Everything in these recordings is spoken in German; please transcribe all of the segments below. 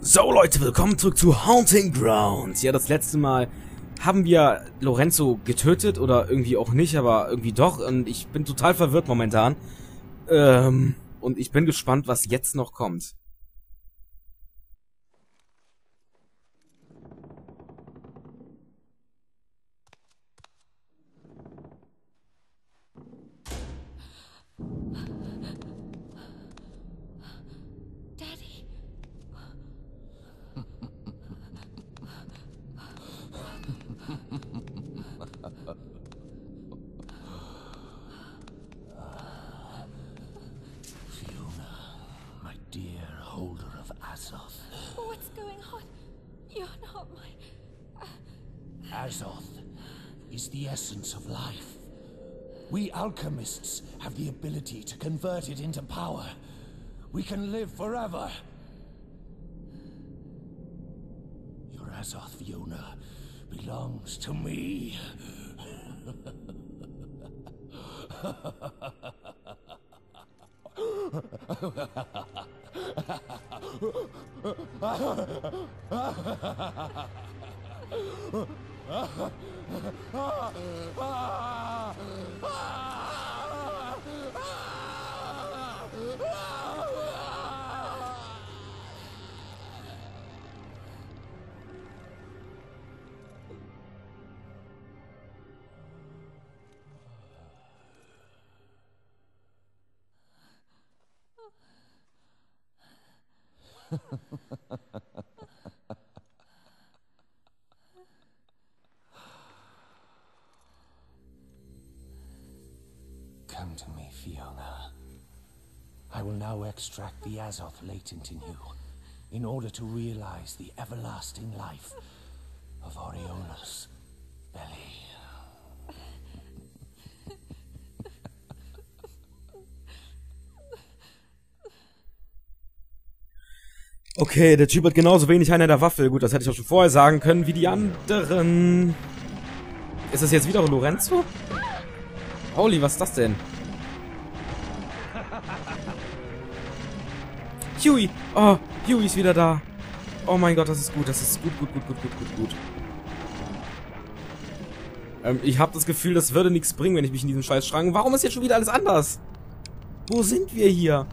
So Leute, willkommen zurück zu Haunting Grounds. Ja, das letzte Mal haben wir Lorenzo getötet oder irgendwie auch nicht, aber irgendwie doch und ich bin total verwirrt momentan. Ähm, und ich bin gespannt, was jetzt noch kommt. Azoth. What's going on? You're not my. Uh, Azoth is the essence of life. We alchemists have the ability to convert it into power. We can live forever. Your Azoth, Fiona, belongs to me. Ah! Come to me, Fiona. I will now extract the Azoth latent in you in order to realize the everlasting life of Aureolus Belly. Okay, der Typ hat genauso wenig einer der Waffe. Gut, das hätte ich auch schon vorher sagen können, wie die anderen. Ist das jetzt wieder Lorenzo? Holy, was ist das denn? Huey! Oh, Huey ist wieder da. Oh mein Gott, das ist gut, das ist gut, gut, gut, gut, gut, gut, gut. Ähm, ich habe das Gefühl, das würde nichts bringen, wenn ich mich in diesen Scheiß schrank. Warum ist jetzt schon wieder alles anders? Wo sind wir hier?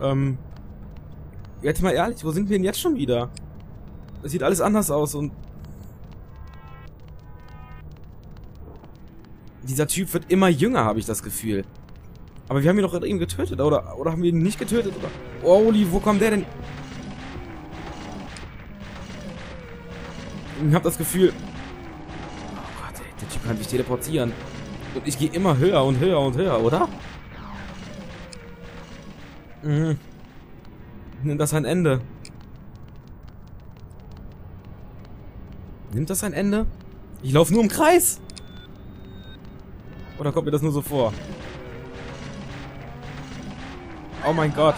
Ähm. Jetzt mal ehrlich, wo sind wir denn jetzt schon wieder? Es sieht alles anders aus und. Dieser Typ wird immer jünger, habe ich das Gefühl. Aber wir haben ihn doch eben getötet, oder? Oder haben wir ihn nicht getötet, oder? Holy, wo kommt der denn? Ich habe das Gefühl. Oh Gott, ey, der Typ kann sich teleportieren. Und ich gehe immer höher und höher und höher, oder? Mhm. Nimmt das ein Ende? Nimmt das ein Ende? Ich laufe nur im Kreis. Oder kommt mir das nur so vor? Oh mein Gott.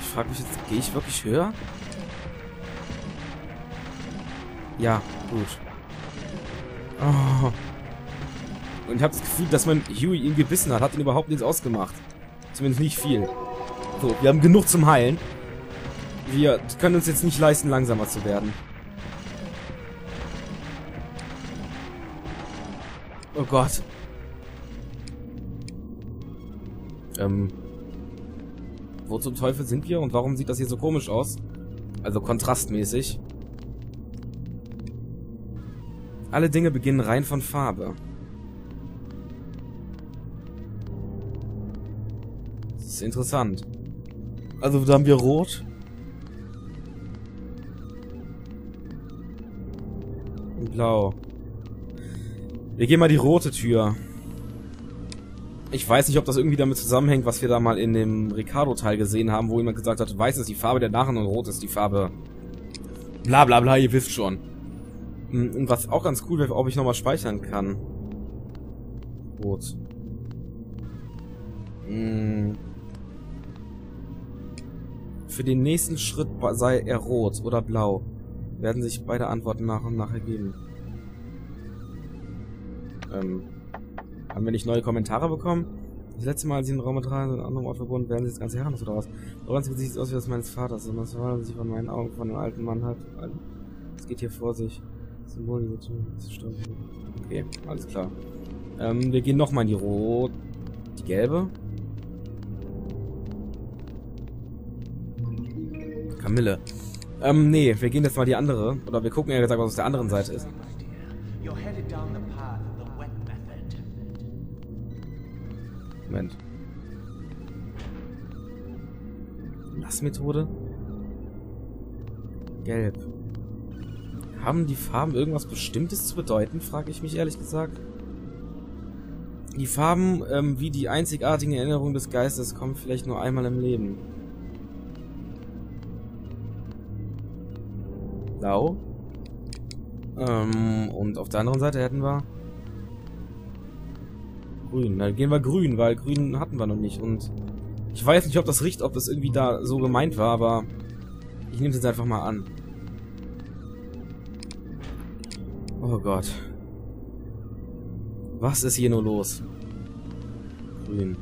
Ich frage mich jetzt, gehe ich wirklich höher? Ja, gut. Oh. Und ich habe das Gefühl, dass man Huey ihn gebissen hat. Hat ihn überhaupt nichts ausgemacht. Zumindest nicht viel. So, wir haben genug zum Heilen. Wir können uns jetzt nicht leisten, langsamer zu werden. Oh Gott. Ähm. Wo zum Teufel sind wir und warum sieht das hier so komisch aus? Also kontrastmäßig. Alle Dinge beginnen rein von Farbe. Das ist interessant. Also da haben wir Rot. Und Blau. Wir gehen mal die rote Tür. Ich weiß nicht, ob das irgendwie damit zusammenhängt, was wir da mal in dem Ricardo-Teil gesehen haben, wo jemand gesagt hat, weiß ist die Farbe der Narren und rot ist die Farbe... Bla bla bla, ihr wisst schon. Und was auch ganz cool wäre, ob ich nochmal speichern kann. Rot. Hm. Für den nächsten Schritt sei er rot oder blau. Werden sich beide Antworten nach und nach ergeben. Ähm, haben wir nicht neue Kommentare bekommen? Das letzte Mal, als sie in Raum tragen, in einem anderen Ort verbunden, werden sie das ganze oder was? Lorenz sieht sich aus wie das meines Vaters, und das war, sich von meinen Augen von einem alten Mann hat. Es geht hier vor sich. Symbol das ist Okay, alles klar. Ähm, wir gehen nochmal in die Rot... Die gelbe? Kamille. Ähm, nee, wir gehen jetzt mal die andere. Oder wir gucken ja gesagt, was aus der anderen Seite ist. Moment. Nassmethode? Gelb. Haben die Farben irgendwas Bestimmtes zu bedeuten, frage ich mich ehrlich gesagt. Die Farben, ähm, wie die einzigartigen Erinnerungen des Geistes, kommen vielleicht nur einmal im Leben. Blau. Ähm, und auf der anderen Seite hätten wir grün. Dann gehen wir grün, weil grün hatten wir noch nicht. Und ich weiß nicht, ob das riecht, ob das irgendwie da so gemeint war, aber ich nehme es jetzt einfach mal an. Oh Gott. Was ist hier nur los? Grün.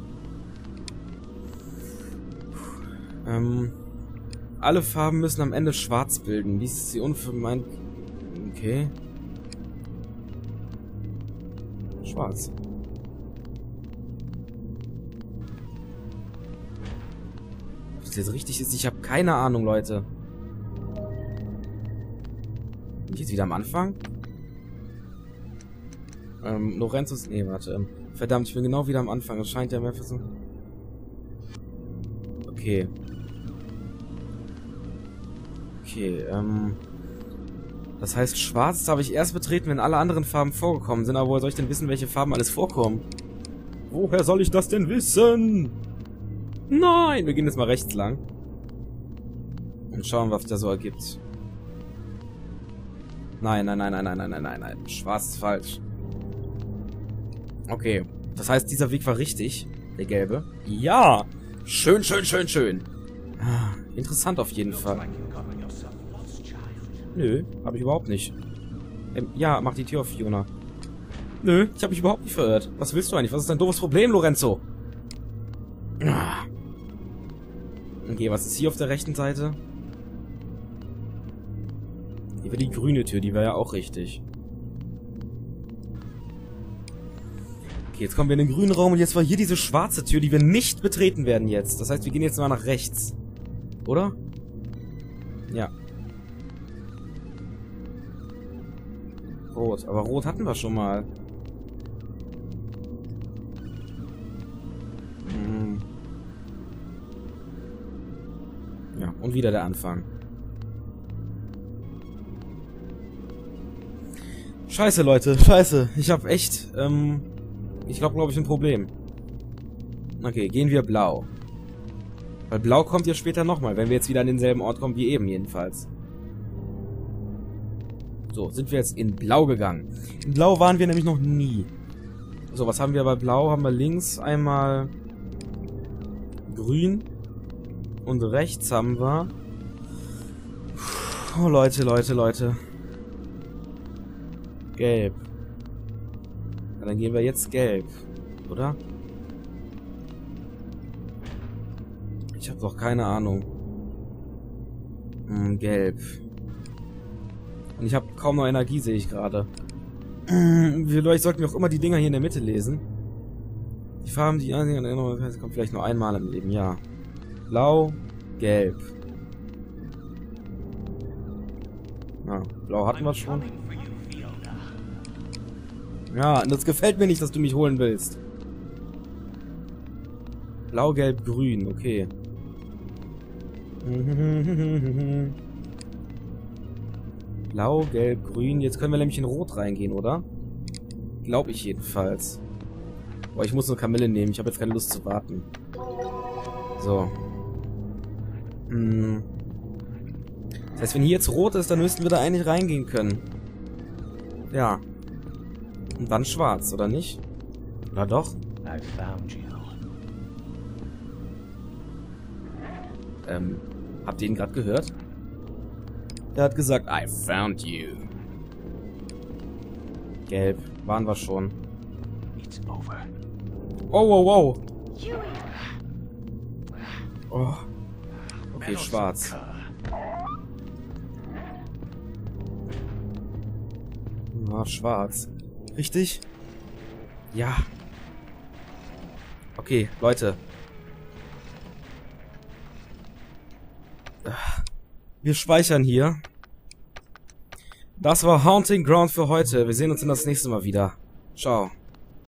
Ähm, alle Farben müssen am Ende schwarz bilden. Dies ist die unvermeint... Okay. Schwarz. Ob das jetzt richtig ist, ich habe keine Ahnung, Leute. Bin ich jetzt wieder am Anfang? Ähm, Lorenzus... Nee, warte. Ähm, verdammt, ich bin genau wieder am Anfang. Es scheint ja mehr für so... Okay. Okay, ähm... Das heißt, schwarz darf ich erst betreten, wenn alle anderen Farben vorgekommen sind. Aber woher soll ich denn wissen, welche Farben alles vorkommen? Woher soll ich das denn wissen? Nein! Wir gehen jetzt mal rechts lang. Und schauen, was da so ergibt. Nein, nein, nein, nein, nein, nein, nein, nein, nein. Schwarz ist falsch. Okay. Das heißt, dieser Weg war richtig. Der gelbe. Ja! Schön, schön, schön, schön. Ah, interessant auf jeden Fall. Nö, habe ich überhaupt nicht. Ähm, ja, mach die Tür auf, Fiona. Nö, ich habe mich überhaupt nicht verirrt. Was willst du eigentlich? Was ist dein doofes Problem, Lorenzo? Ah. Okay, was ist hier auf der rechten Seite? Hier wäre die grüne Tür, die wäre ja auch richtig. Okay, jetzt kommen wir in den grünen Raum und jetzt war hier diese schwarze Tür, die wir nicht betreten werden jetzt. Das heißt, wir gehen jetzt mal nach rechts. Oder? Ja. Rot. Aber rot hatten wir schon mal. Hm. Ja, und wieder der Anfang. Scheiße, Leute. Scheiße. Ich hab echt, ähm... Ich glaube, glaube ich, ein Problem. Okay, gehen wir blau. Weil blau kommt ja später nochmal, wenn wir jetzt wieder an denselben Ort kommen wie eben jedenfalls. So, sind wir jetzt in blau gegangen. In blau waren wir nämlich noch nie. So, was haben wir bei blau? Haben wir links einmal grün und rechts haben wir... Oh, Leute, Leute, Leute. Gelb. Dann gehen wir jetzt gelb, oder? Ich habe doch keine Ahnung. Hm, gelb. Und ich habe kaum noch Energie, sehe ich gerade. Vielleicht sollten wir auch immer die Dinger hier in der Mitte lesen. Die Farben, die an Erinnerung kommt vielleicht nur einmal im Leben, ja. Blau, gelb. Ja, blau hatten wir schon. Ja, das gefällt mir nicht, dass du mich holen willst. Blau, gelb, grün, okay. Blau, gelb, grün. Jetzt können wir nämlich in Rot reingehen, oder? Glaube ich jedenfalls. Boah, ich muss eine Kamille nehmen. Ich habe jetzt keine Lust zu warten. So. Hm. Das heißt, wenn hier jetzt rot ist, dann müssten wir da eigentlich reingehen können. Ja. Und dann schwarz, oder nicht? Oder doch? Ähm, habt ihr ihn gerade gehört? Er hat gesagt, I found you. Gelb, waren wir schon. It's over. Oh, wow, wow. Oh. Okay, schwarz. Ah, schwarz. Richtig? Ja. Okay, Leute. Wir speichern hier. Das war Haunting Ground für heute. Wir sehen uns in das nächste Mal wieder. Ciao.